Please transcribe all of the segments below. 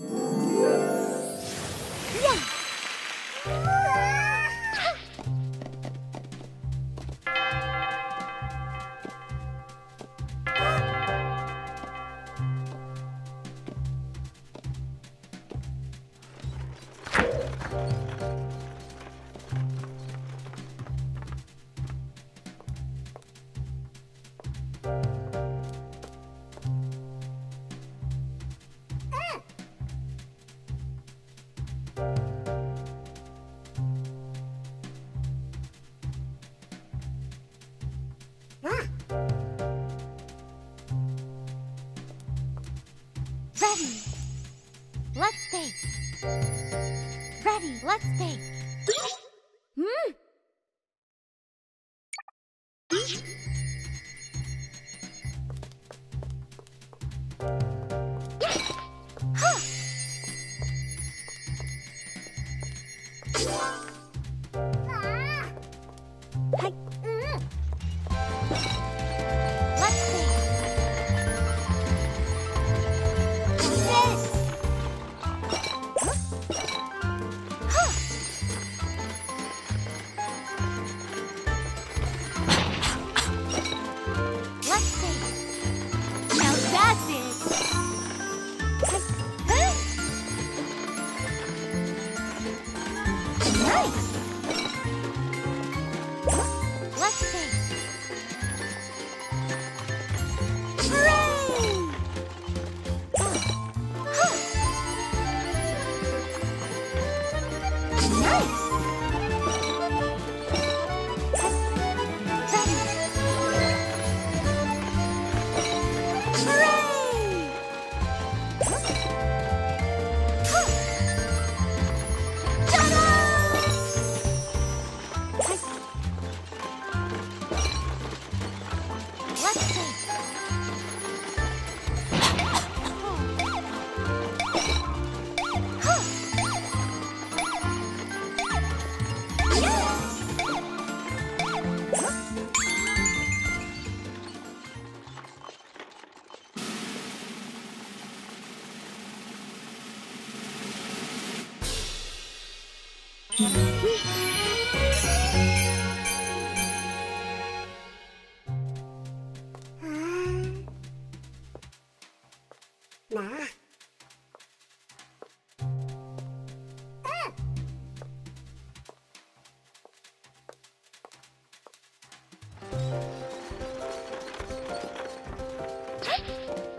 Ready. はい。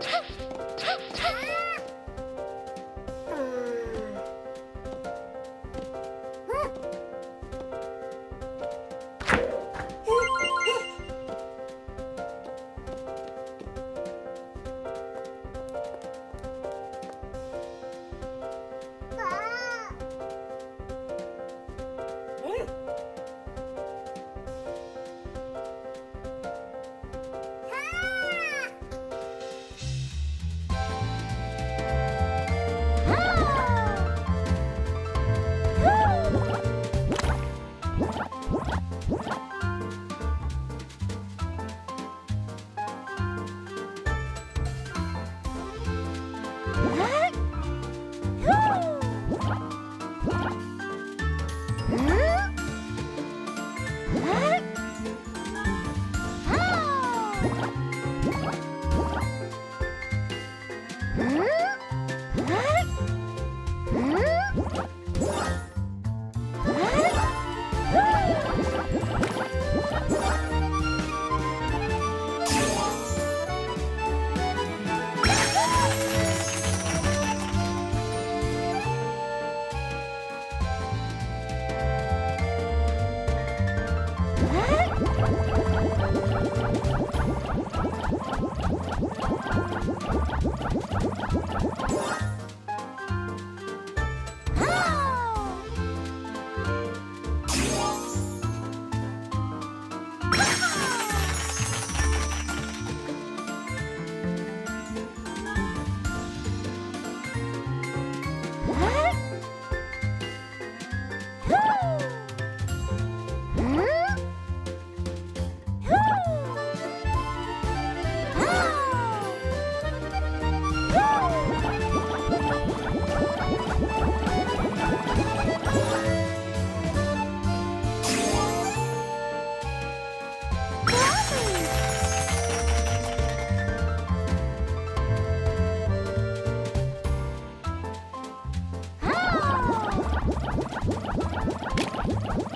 차! 차! 차!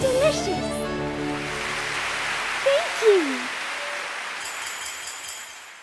Delicious!